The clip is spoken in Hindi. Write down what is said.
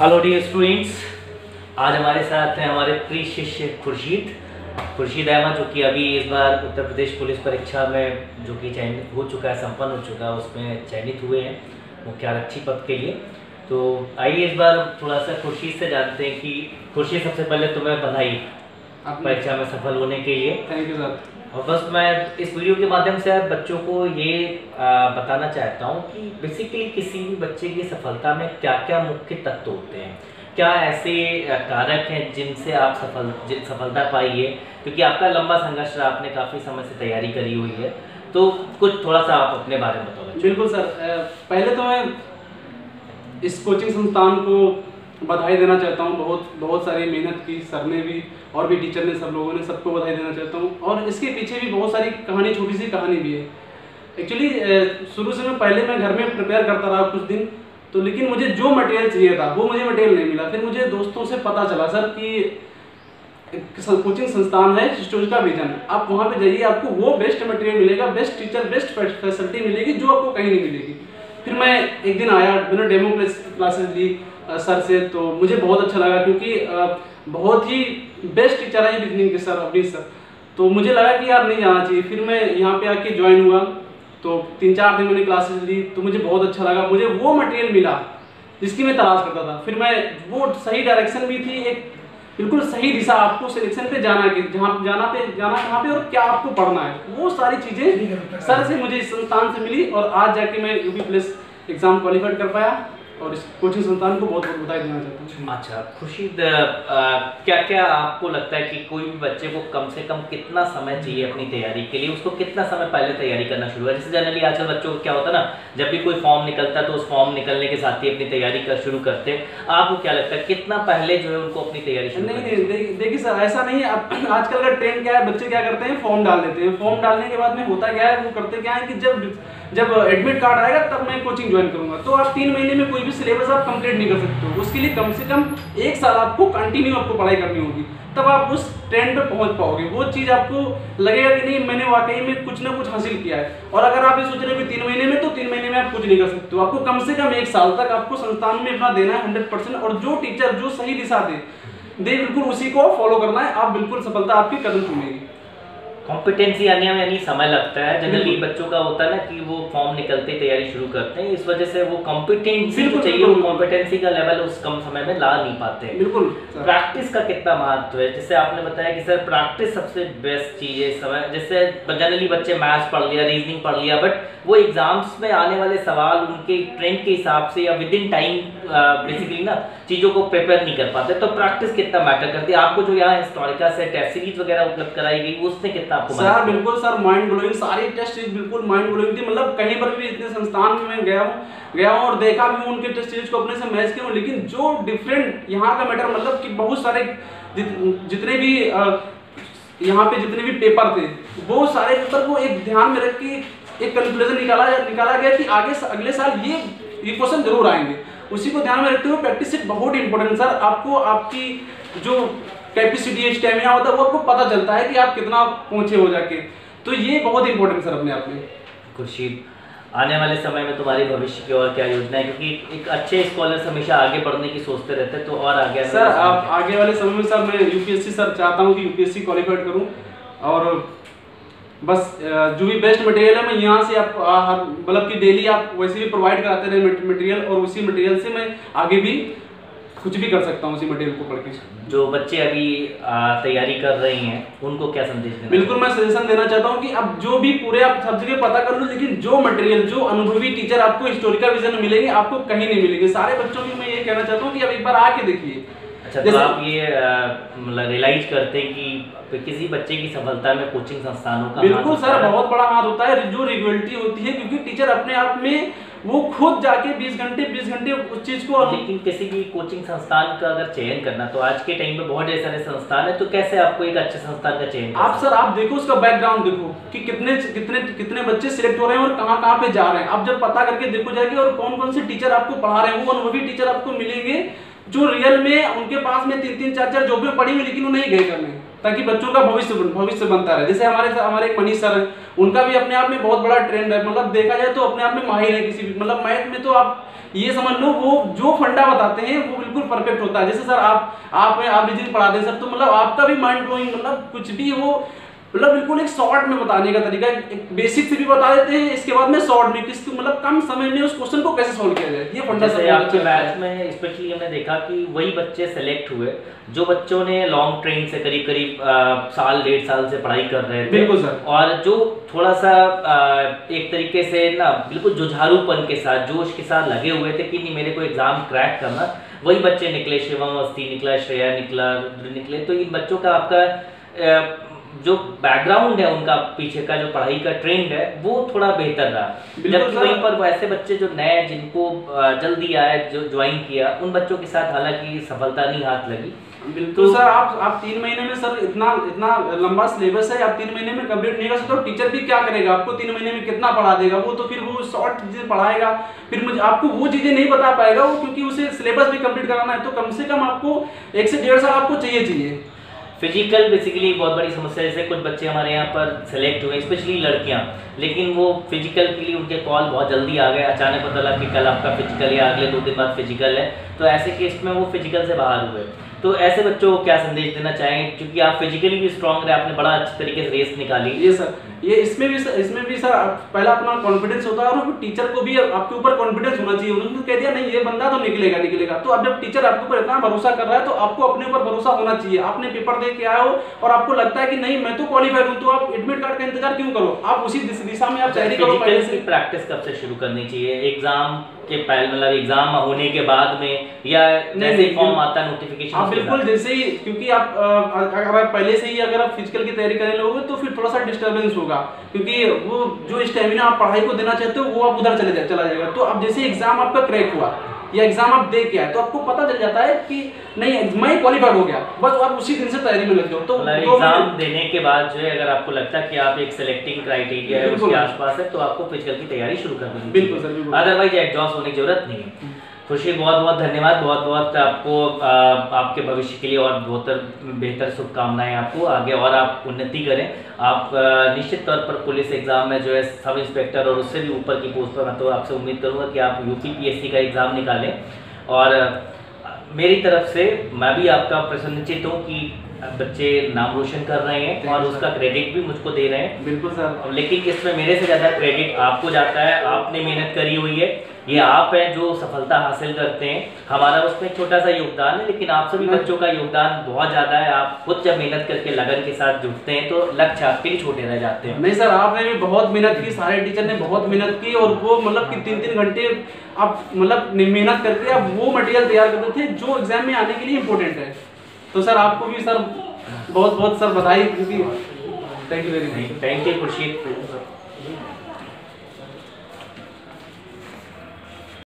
हेलो डियर स्टूडेंट्स आज हमारे साथ हैं हमारे प्रिय शिष्य खुर्शीद। खुर्शीद अहमद जो कि अभी इस बार उत्तर प्रदेश पुलिस परीक्षा में जो कि चयनित हो चुका है संपन्न हो चुका है उसमें चयनित हुए हैं मुख्य आरक्षी पद के लिए। तो आइए इस बार थोड़ा सा खुर्शीद से जानते हैं कि खुर्शीद सबसे पहले तुम्हें बधाई परीक्षा में सफल होने के लिए। Thank you sir. और बस मैं इस वीडियो के माध्यम से बच्चों को ये बताना चाहता हूँ कि बेसिकली किसी भी बच्चे की सफलता में क्या क्या मुख्य तत्व होते हैं? क्या ऐसे कारक हैं जिनसे आप सफल जिन सफलता पाई है? क्योंकि आपका लंबा संघर्ष आपने काफ़ी समय से तैयारी करी हुई है। तो कुछ थोड़ा सा आप अपने बारे में बताओ बिल्कुल सर पहले तो मैं इस कोचिंग संस्थान को बधाई देना चाहता हूँ। बहुत बहुत सारी मेहनत की सर ने भी और भी टीचर ने सब लोगों ने सबको बधाई देना चाहता हूँ। और इसके पीछे भी बहुत सारी कहानी, छोटी सी कहानी भी है। एक्चुअली शुरू से मैं, पहले मैं घर में प्रिपेयर करता रहा कुछ दिन तो लेकिन मुझे जो मटेरियल चाहिए था, वो मुझे मटेरियल नहीं मिला। फिर मुझे दोस्तों से पता चला सर कि कोचिंग संस्थान है हिस्टोरिका विजन आप वहाँ पे जाइए, आपको वो बेस्ट मटेरियल मिलेगा बेस्ट टीचर बेस्ट फैसिलिटी मिलेगी जो आपको कहीं नहीं मिलेगी। फिर मैं एक दिन आया, मैंने डेमो क्लासेस ली। सर से तो मुझे बहुत अच्छा लगा क्योंकि बहुत ही बेस्ट टीचर है रीजनिंग के सर अवनीश सर। तो मुझे लगा कि यार नहीं जाना चाहिए। फिर मैं यहाँ पे आके ज्वाइन हुआ। तो तीन चार दिन मैंने क्लासेस ली तो मुझे बहुत अच्छा लगा। मुझे वो मटेरियल मिला जिसकी मैं तलाश करता था। फिर मैं वो सही डायरेक्शन भी थी एक बिल्कुल सही दिशा आपको सिलेक्शन पे जाना है जहाँ जाना पे जाना कहाँ पे और क्या आपको पढ़ना है। वो सारी चीज़ें सर से मुझे इस संस्थान से मिली और आज जाके मैं यूपी प्लस एग्ज़ाम क्वालिफाइड कर पाया। और इस कोचिंग संस्थान को बहुत बहुत बधाई देना चाहता हूँ। अच्छा खुर्शीद क्या क्या आपको लगता है कि कोई भी बच्चे को कम से कम कितना समय चाहिए अपनी तैयारी के लिए? उसको कितना समय पहले तैयारी करना शुरू है जैसे जनरली आजकल बच्चों को क्या होता है ना जब भी कोई फॉर्म निकलता है तो उस फॉर्म निकलने के साथ ही अपनी तैयारी कर शुरू करते हैं। आपको क्या लगता है कितना पहले जो है उनको अपनी तैयारी शुरू नहीं नहीं देखिए सर ऐसा नहीं है। आजकल का ट्रेंड क्या है बच्चे क्या करते हैं? फॉर्म डाल देते हैं। फॉर्म डालने के बाद में होता क्या है वो करते क्या है कि जब जब एडमिट कार्ड आएगा, तब मैं कोचिंग ज्वाइन करूँगा। तो आप तीन महीने में कोई भी सिलेबस आप कंप्लीट नहीं कर सकते हो। उसके लिए कम से कम एक साल आपको कंटिन्यू आपको पढ़ाई करनी होगी। तब आप उस ट्रेंड पे पहुँच पाओगे। वो चीज़ आपको लगेगा कि नहीं, मैंने वाकई में कुछ ना कुछ हासिल किया है। और अगर आप ये सोच रहे हो तीन महीने में तो तीन महीने में आप कुछ नहीं कर सकते हो। आपको कम से कम एक साल तक आपको संस्थान में अपना देना है हंड्रेड परसेंट और जो टीचर जो सही दिशा दे दे बिल्कुल उसी को फॉलो करना है। आप बिल्कुल सफलता आपकी कदम चुनेगी कॉम्पिटेंसी आने में यानी समय लगता है। जनरली बच्चों का होता है ना कि वो फॉर्म निकलते तैयारी शुरू करते हैं। इस वजह से वो कॉम्पिटेंसी जो चाहिए वो कॉम्पिटेंसी का लेवल उस कम समय में ला नहीं पाते बिल्कुल प्रैक्टिस का कितना महत्व है? जैसे आपने बताया कि सर प्रैक्टिस सबसे बेस्ट चीज़ है समय। जैसे जनरली बच्चे मैथ्स पढ़ लिया रीजनिंग पढ़ लिया बट वो एग्ज़ाम्स में आने वाले सवाल उनके ट्रेंड के हिसाब से या विद इन टाइम बेसिकली ना चीज़ों को प्रिपेयर नहीं कर पाते। तो प्रैक्टिस कितना मैटर करती है? आपको जो यहाँ हिस्टोरिका से टेस्ट सीरीज़ वगैरह उपलब्ध कराई गई उसने कितना आपको सर बिल्कुल सर माइंड ब्लोइंग सारी टेस्ट सीरीज़ बिल्कुल माइंड ब्लोइंग थी। मतलब कहीं पर भी इतने संस्थान में मैं गया हूँ गया हूँ और देखा भी उनके टेस्ट सीरीज़ को अपने से मैच किया हूँ लेकिन जो डिफरेंट यहाँ का मैटर मतलब कि बहुत सारे जितने भी यहाँ पे जितने भी पेपर थे वो सारे पेपर को एक ध्यान में रख के एक कंक्लूजन निकाला निकाला गया कि आगे अगले साल ये ये क्वेश्चन ज़रूर आएँगे। उसी को ध्यान में रखते हुए प्रैक्टिस बहुत इंपॉर्टेंट सर आपको आपकी जो कैपेसिटी है स्टेमिना होता है वो आपको पता चलता है कि आप कितना पहुँचे हो जाके। तो ये बहुत इंपॉर्टेंट सर अपने आप में। खुर्शीद आने वाले समय में तुम्हारी भविष्य की और क्या योजना है? क्योंकि एक अच्छे स्कॉलर हमेशा आगे बढ़ने की सोचते रहते हैं तो और आगे सर आप आगे वाले समय में सर मैं यूपीएससी सर चाहता हूँ कि यूपीएससी क्वालिफाइड करूँ। और बस जो भी बेस्ट मटेरियल है मैं यहाँ से आप मतलब कि डेली आप वैसे भी प्रोवाइड कराते रहे मटेरियल और उसी मटेरियल से मैं आगे भी कुछ भी कर सकता हूँ उसी मटेरियल को पढ़ के। जो बच्चे अभी तैयारी कर रहे हैं उनको क्या संदेश देना बिल्कुल मैं सजेशन देना चाहता हूँ कि अब जो भी पूरे आप सब जगह पता कर लो लेकिन जो मटेरियल जो अनुभवी टीचर आपको हिस्टोरिकल विजन मिलेंगे आपको कहीं नहीं मिलेंगे। सारे बच्चों की मैं ये कहना चाहता हूँ कि अब एक बार आके देखिए। अच्छा तो आप ये मतलब रियलाइज़ करते हैं कि किसी बच्चे की सफलता में कोचिंग संस्थानों का बिल्कुल सर बहुत बड़ा हाथ होता है जो रिगुलटी होती है क्योंकि टीचर अपने आप में वो खुद जाके 20 घंटे 20 घंटे उस चीज़ को लेकिन किसी भी कोचिंग संस्थान का अगर चयन करना तो आज के टाइम में बहुत सारे संस्थान है तो कैसे आपको एक अच्छे संस्थान का चयन आप सर आप देखो उसका बैकग्राउंड देखो कि कितने कितने कितने बच्चे सिलेक्ट हो रहे हैं और कहाँ कहाँ पे जा रहे हैं। आप जब पता करके देखो जाएगी और कौन कौन से टीचर आपको पढ़ा रहे हैं वो अनुभवी टीचर आपको मिलेंगे जो रियल में उनके पास में तीन तीन चार चार जॉबें पड़ी हुई लेकिन वो नहीं गए करने। ताकि बच्चों का भविष्य भविष्य बनता रहे। जैसे हमारे हमारे एक मनीष सर हैं, उनका भी अपने आप में बहुत बड़ा ट्रेंड है। मतलब देखा जाए तो अपने आप में माहिर है किसी भी मतलब मैथ में तो आप ये समझ लो, वो जो फंडा बताते हैं, वो बिल्कुल परफेक्ट होता है। जैसे सर आप आप आप पढ़ाते हैं सर तो मतलब आपका भी माइंड ब्लोइंग मतलब कुछ भी वो मतलब बिल्कुल एक शॉर्ट में बताने का तरीका एक बेसिक से भी बता देते हैं इसके बाद में शॉर्ट में किस मतलब कम समय में उस क्वेश्चन को कैसे सॉल्व किया जाए? ये फंडा जैसे आपके बैच में स्पेशली हमने देखा कि वही बच्चे सेलेक्ट हुए जो बच्चों ने लॉन्ग ट्रेन से करीब करीब साल डेढ़ साल से पढ़ाई कर रहे थे। बिल्कुल सर। और जो थोड़ा सा आ, एक तरीके से ना बिल्कुल जुझारूपन के साथ जोश के साथ लगे हुए थे कि नहीं मेरे को एग्ज़ाम क्रैक करना। वही बच्चे निकले शिवम अवस्थी निकला श्रेया निकला निकले। तो इन बच्चों का आपका जो बैकग्राउंड है उनका पीछे का जो पढ़ाई का ट्रेंड है वो थोड़ा बेहतर रहा। जबकि वहीं पर वैसे बच्चे जो नए जिनको जल्दी आए जो ज्वाइन किया उन बच्चों के साथ हालाँकि सफलता नहीं हाथ लगी। बिल्कुल तो, सर आप आप तीन महीने में सर इतना इतना लंबा सिलेबस है आप तीन महीने में कंप्लीट नहीं कर सकते तो टीचर भी क्या करेगा? आपको तीन महीने में कितना पढ़ा देगा? वो तो फिर वो शॉर्ट चीज़ें पढ़ाएगा। फिर मुझे आपको वो चीज़ें नहीं बता पाएगा वो क्योंकि उसे सिलेबस भी कंप्लीट कराना है तो कम से कम आपको एक से डेढ़ साल आपको चाहिए चाहिए फ़िज़िकल बेसिकली बहुत बड़ी समस्या जैसे कुछ बच्चे हमारे यहाँ पर सेलेक्ट हुए स्पेशली लड़कियाँ। लेकिन वो फ़िज़िकल के लिए उनके कॉल बहुत जल्दी आ गए। अचानक पता लगा कि कल आपका फ़िज़िकल या अगले दो दिन बाद फ़िज़िकल है। तो ऐसे केस में वो फ़िज़िकल से बाहर हुए। तो ऐसे बच्चों को क्या संदेश देना चाहेंगे क्योंकि आप फिजिकली भी स्ट्रांग रहे, आपने बड़ा अच्छे तरीके से रेस निकाली। ये सर ये इसमें भी सर इसमें भी सर पहला अपना कॉन्फिडेंस होता है और टीचर को भी आपके ऊपर कॉन्फिडेंस होना चाहिए। उन्होंने कह दिया नहीं ये बंदा तो निकलेगा निकलेगा। तो अब जब टीचर आपके ऊपर इतना भरोसा कर रहा है तो आपको अपने ऊपर भरोसा होना चाहिए। आपने पेपर दे के आए हो और आपको लगता है कि नहीं मैं तो क्वालिफाइड हूँ तो आप एडमिट कार्ड का इंतज़ार क्यों करो? आप उसी दिशा में आप तैयारी करो प्रैक्टिस कब से शुरू करनी चाहिए? एग्ज़ाम के पहले मतलब एग्ज़ाम होने के बाद में या जैसे फॉर्म आता है नोटिफिकेशन हाँ बिल्कुल जैसे ही क्योंकि आप अगर आप पहले से ही अगर आप फ़िज़िकल की तैयारी करने लोगे तो फिर थोड़ा सा डिस्टर्बेंस होगा। क्योंकि वो जो स्टेमिना आप पढ़ाई को देना चाहते हो वो आप उधर चले जा, चला जाएगा। तो अब जैसे एग्ज़ाम आपका क्रैक हुआ या एग्ज़ाम आप दे के आए तो आपको पता चल जाता है कि नहीं मैं क्वालिफाइड हो गया बस आप उसी दिन से तैयारी में लग जाओ। तो एग्ज़ाम मतलब देने के बाद जो है अगर आपको लगता है कि आप एक सिलेक्टिंग क्राइटेरिया है उसके आसपास है तो आपको फ़िज़िकल की तैयारी शुरू कर देनी बिल्कुल सर अदरवाइज़ एग्जॉस्ट होने की ज़रूरत नहीं है। खुशी बहुत बहुत धन्यवाद। बहुत बहुत आपको आ, आपके भविष्य के लिए और बहुत बेहतर शुभकामनाएँ आपको। आगे और आप उन्नति करें। आप निश्चित तौर पर पुलिस एग्ज़ाम में जो है सब इंस्पेक्टर और उससे भी ऊपर की पोस्ट पर मैं तो आपसे उम्मीद करूँगा कि आप यूपी पीएससी का एग्ज़ाम निकालें। और मेरी तरफ़ से मैं भी आपका प्रसन्नचित हूँ कि बच्चे नाम रोशन कर रहे हैं और उसका क्रेडिट भी मुझको दे रहे हैं। बिल्कुल सर। लेकिन इसमें मेरे से ज़्यादा क्रेडिट आपको जाता है आपने मेहनत करी हुई है। ये आप हैं जो सफलता हासिल करते हैं। हमारा उसमें छोटा सा योगदान है लेकिन आप सभी बच्चों का योगदान बहुत ज़्यादा है। आप खुद जब मेहनत करके लगन के साथ जुटते हैं तो लक्ष्य आपके लिए छोटे रह जाते हैं। नहीं सर आपने भी बहुत मेहनत की सारे टीचर ने बहुत मेहनत की और वो मतलब कि तीन तीन घंटे आप मतलब मेहनत करके आप वो मटेरियल तैयार करते थे जो एग्ज़ाम में आने के लिए इम्पोर्टेंट है। तो सर, आपको भी सर बहुत बहुत सर बधाई, क्योंकि thank you very much thank you Khurshid